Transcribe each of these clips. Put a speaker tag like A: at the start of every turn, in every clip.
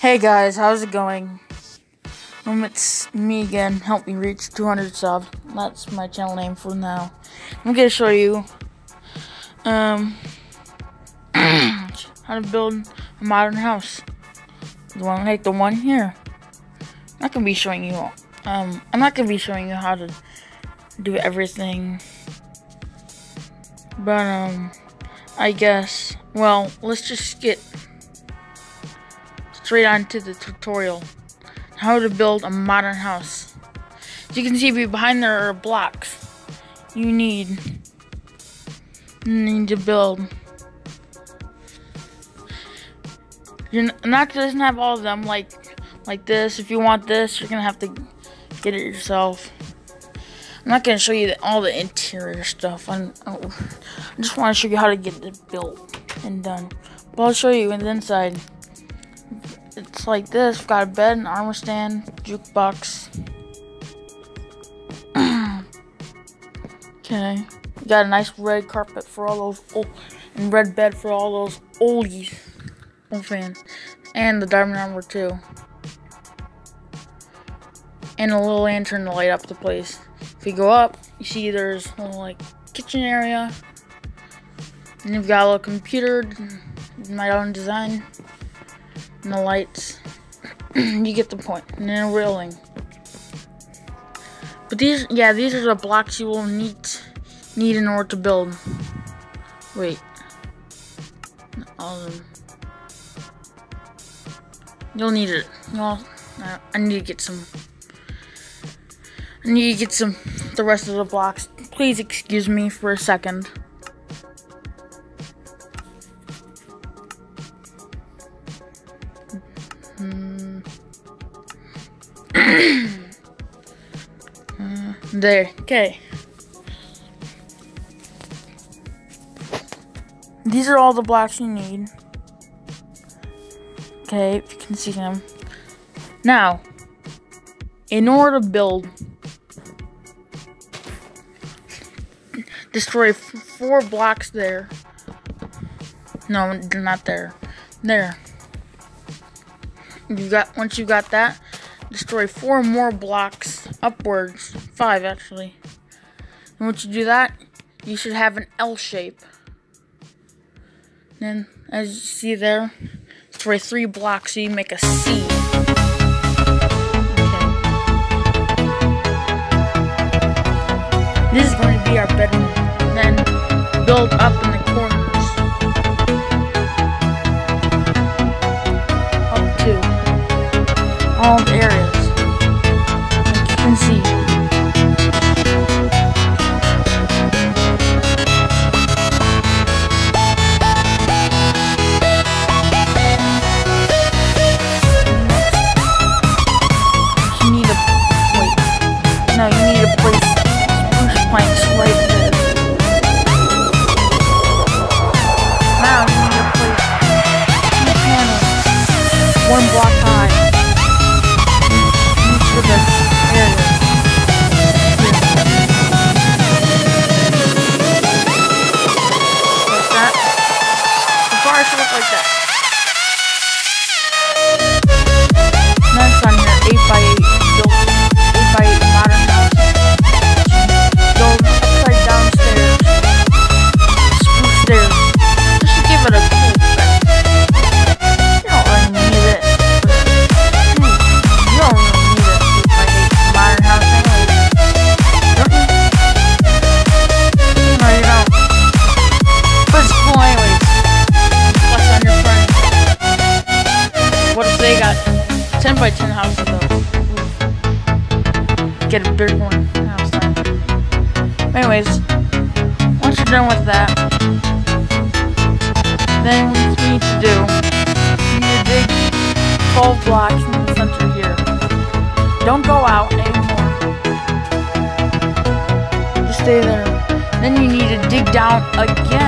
A: Hey guys, how's it going? Um, it's me again. Help me reach 200 subs. That's my channel name for now. I'm gonna show you um how to build a modern house. The one like the one here. I'm not gonna be showing you. Um, I'm not gonna be showing you how to do everything. But um, I guess. Well, let's just get straight on to the tutorial. How to build a modern house. As you can see behind there are blocks. You need need to build. You're not doesn't have all of them like like this. If you want this, you're gonna have to get it yourself. I'm not gonna show you the, all the interior stuff. I'm, oh, I just want to show you how to get it built and done. But I'll show you in the inside. Like this. Got a bed, an armor stand, jukebox. okay. Got a nice red carpet for all those old, and red bed for all those oldies, old fans, and the diamond armor too, and a little lantern to light up the place. If you go up, you see there's a little like kitchen area, and you've got a little computer, my own design and the lights. you get the point. And then a railing. But these, yeah, these are the blocks you will need need in order to build. Wait. All of them. You'll need it. Well, I need to get some. I need to get some. The rest of the blocks. Please excuse me for a second. There. Okay. These are all the blocks you need. Okay, if you can see them. Now, in order to build, destroy four blocks there. No, not there. There. You got once you got that, destroy four more blocks upwards. Five, actually. And once you do that, you should have an L shape. Then, as you see there, destroy three blocks so you make a C. Okay. This is going to be our bedroom. Then, build up in the corners. Up to all the areas big one oh, time. Anyways, once you're done with that, then what we need to do, you need to dig 12 blocks in the center here. Don't go out anymore. Just stay there. Then you need to dig down again,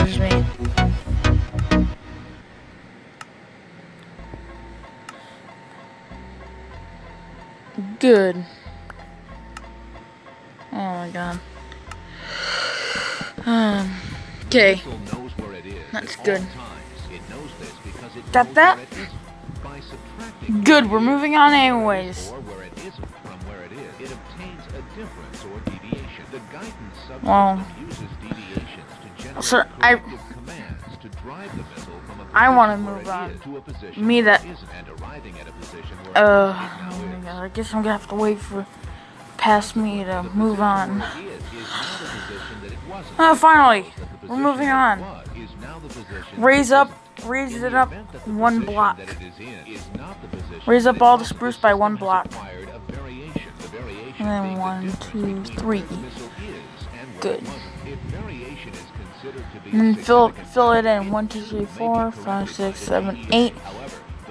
A: It really bothers me. Good. Oh my god. Um. Okay.
B: missile knows where it is
A: That's good.
B: all times. It knows this because it
A: Got that?
B: where it isn't. By subtracting
A: Good, we're moving on anyways.
B: or where it isn't from where it is, it obtains a difference or deviation. The guidance subsystem
A: Well,
B: uses deviations to generate
A: sir, I-
B: commands to drive the missile from a
A: I wanna move on.
B: to a position
A: Me that-
B: it isn't, arriving at a position where
A: Uh, oh I guess I'm gonna have to wait for past me to move on.
B: Where it is, is now the position that it wasn't.
A: Oh, finally, we're moving on.
B: it was is now the position
A: Raise up, raise it up
B: event that the
A: one block.
B: that it is in is not the position
A: Raise up all the spruce by one block.
B: acquired a variation. The variation
A: And then one, two, three.
B: where the missile is and where
A: Good. And then fill fill it in. One, two, three, four, five, six, seven, eight,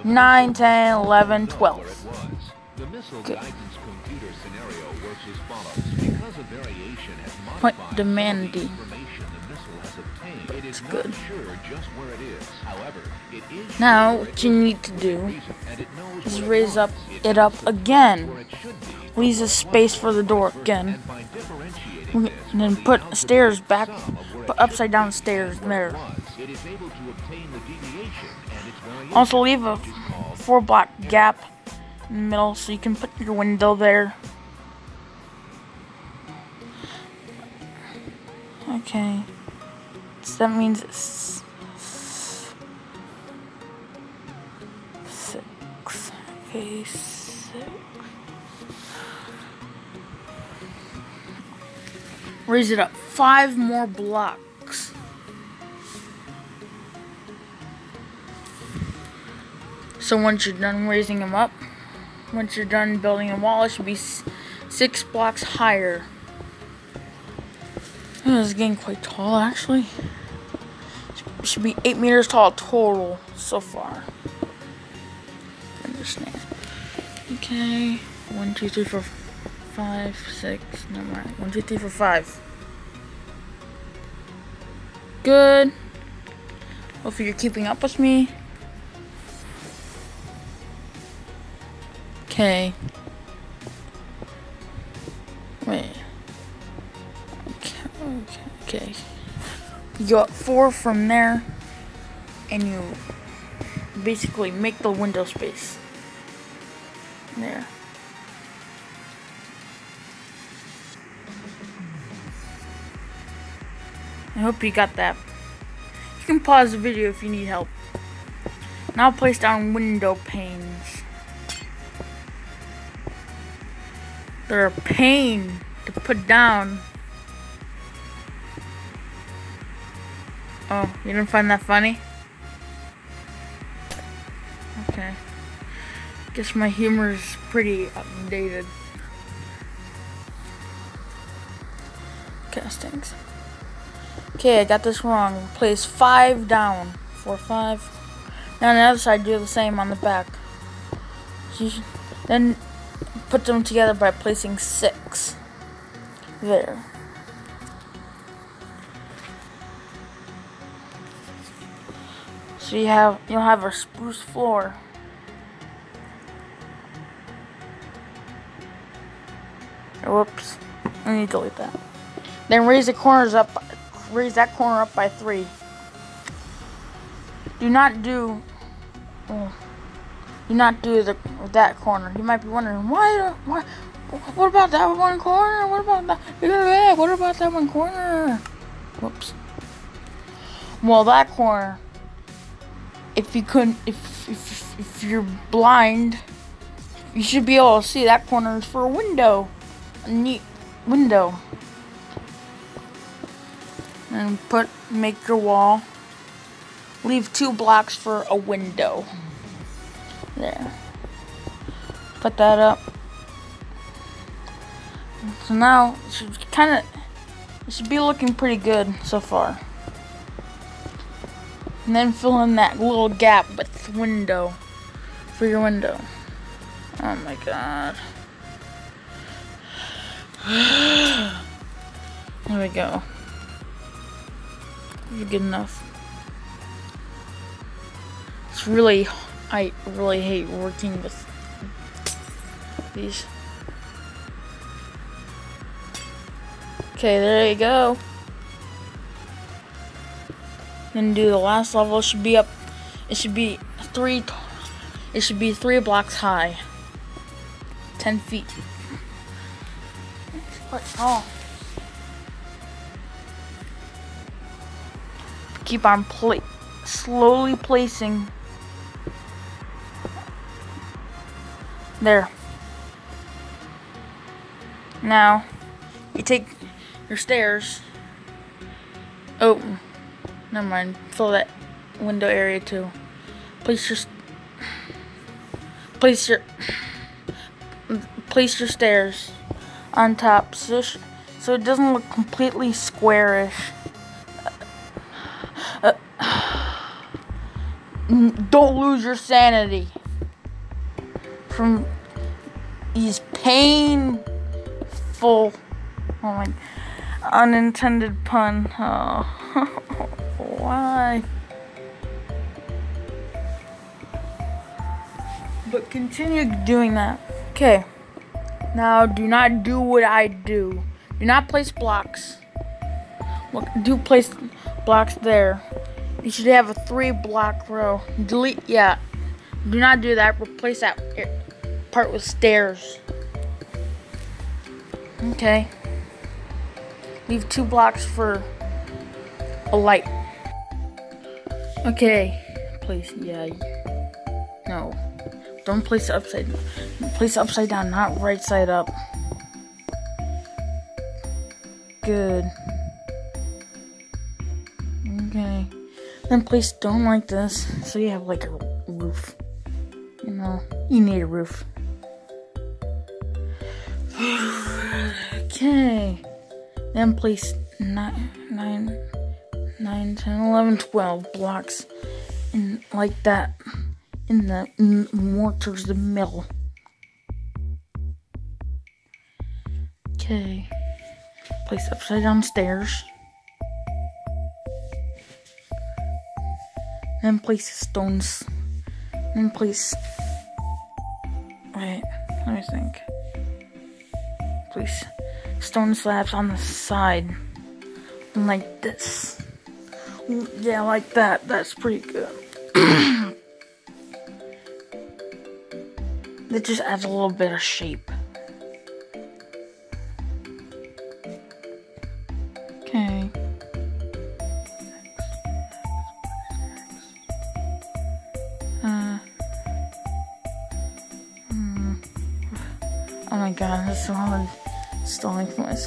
A: nine, ten, eleven, twelve.
B: where. The missile
A: Good.
B: guidance computer scenario works as follows. Because a variation has
A: Point
B: modified
A: demand
B: some
A: D.
B: of the information the missile has obtained, it is not
A: good.
B: sure just where it is. However, it is
A: Now, what you need to do
B: reason, and it knows
A: is raise up it up again. Leaves a space for the door again.
B: And
A: then put stairs back, put upside down stairs there. Also leave a four block gap in the middle so you can put your window there. Okay. So that means it's six. Okay. Raise it up five more blocks. So once you're done raising them up, once you're done building a wall, it should be six blocks higher. This is getting quite tall, actually. It should be eight meters tall total so far. Understand? Okay. One, two, three, four, five, six. Never mind. One, two, three, four, five. Good. Hopefully you're keeping up with me. Okay. Wait. Okay, okay. You got four from there, and you basically make the window space. There. I hope you got that. You can pause the video if you need help. Now place down window panes. They're a pain to put down. Oh, you didn't find that funny? Okay. Guess my humor is pretty outdated. Castings. Okay, I got this wrong. Place five down. Four, five. Now on the other side, do the same on the back. Then put them together by placing six. There. So you have you'll have a spruce floor. Whoops. I need to delete that. Then raise the corners up raise that corner up by three. Do not do oh, do not do the that corner. You might be wondering why why what about that one corner? What about that? What about that one corner? Whoops. Well, that corner. If you couldn't, if if if you're blind, you should be able to see that corner is for a window, a neat window. And put make your wall. Leave two blocks for a window. There. Put that up. So now it should kind of it should be looking pretty good so far. And then fill in that little gap with window for your window. Oh my god. there we go. Good enough. It's really, I really hate working with these. Okay, there you go. Then do the last level. It should be up. It should be three. It should be three blocks high. Ten feet. What? Oh. Keep on pla slowly placing. There. Now, you take your stairs. Oh, never mind. Fill that window area too. Place your place your place your stairs on top so so it doesn't look completely squarish. Uh, don't lose your sanity from these painful oh my unintended pun. Oh, why? But continue doing that. Okay. Now, do not do what I do. Do not place blocks. Look, do place blocks there. You should have a three block row. Delete, yeah. Do not do that. Replace that part with stairs. Okay. Leave two blocks for a light. Okay. Place, yeah. No. Don't place it upside down. Place it upside down, not right side up. Good. Then place stone like this, so you have like a roof. You know, you need a roof. okay. Then place 9, 9, 9, 10, 11, 12 blocks in like that in the in, more towards the middle. Okay. Place upside down stairs. Then place stones. and place. Wait, let me think. Place stone slabs on the side. Like this. Yeah, like that. That's pretty good. It just adds a little bit of shape.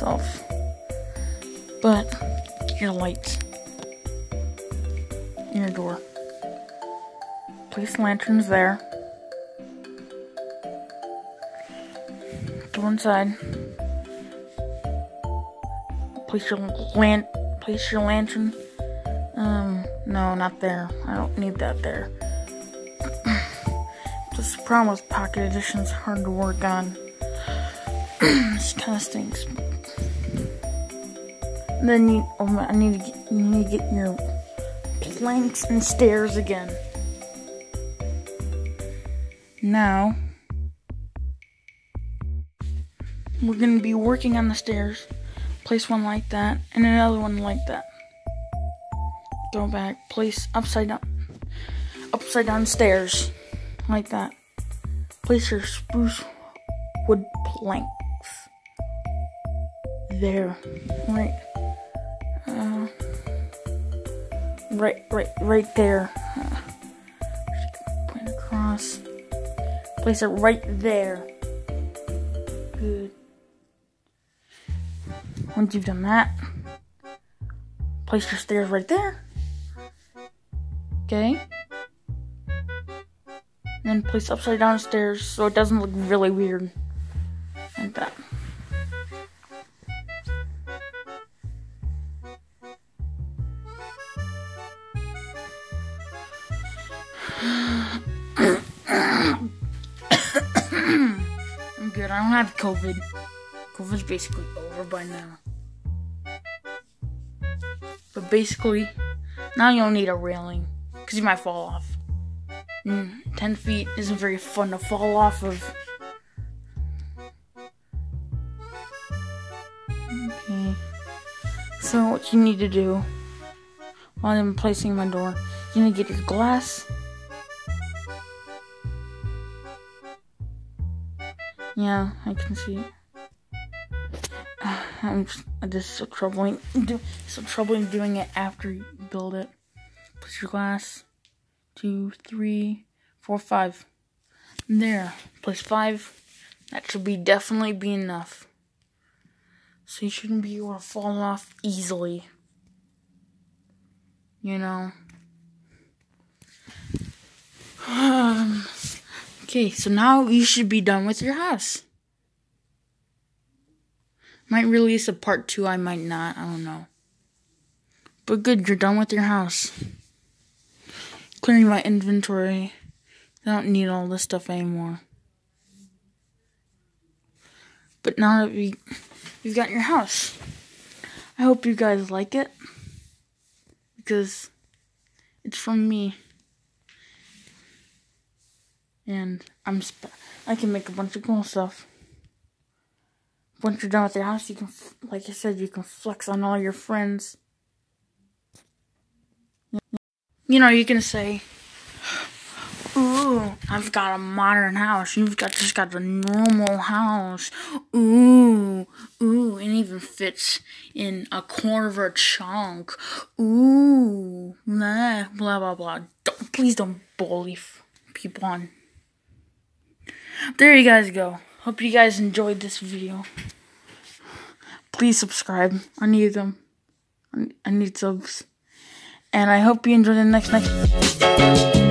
A: Myself. But your lights. In your door. Place lanterns there. To one side. Place your lan place your lantern. Um, no, not there. I don't need that there. The problem with Pocket Edition's hard to work on. this kind of stinks. Then you, oh, my, I need to get, you need to get your planks and stairs again. Now, we're gonna be working on the stairs. Place one like that, and another one like that. Go back, place upside down, upside down stairs, like that. Place your spruce wood planks there, right, right, right, right there. Point across. Place it right there. Good. Once you've done that, place your stairs right there. Okay. And then place upside down stairs so it doesn't look really weird. Like that. COVID. COVID's basically over by now. But basically, now you don't need a railing because you might fall off. Mm, 10 feet isn't very fun to fall off of. Okay. So, what you need to do while I'm placing my door, you need to get your glass. Yeah, I can see. I'm just, this is so troubling. Do, so troubling doing it after you build it. Put your glass. Two, three, four, five. There. Place five. That should be definitely be enough. So you shouldn't be able to fall off easily. You know. Um, okay, so now you should be done with your house. Might release a part two, I might not, I don't know. But good, you're done with your house. Clearing my inventory. I don't need all this stuff anymore. But now that we, you've got your house, I hope you guys like it. Because it's from me. And I'm I can make a bunch of cool stuff once you're done with your house, you can, like I said, you can flex on all your friends. You know, you can say, "Ooh, I've got a modern house. You've got just got a normal house. Ooh, ooh, it even fits in a corner of a chunk. Ooh, blah blah blah blah. Don't, please don't bully people on. There you guys go. Hope you guys enjoyed this video. Please subscribe. I need them. I need subs. And I hope you enjoy the next next.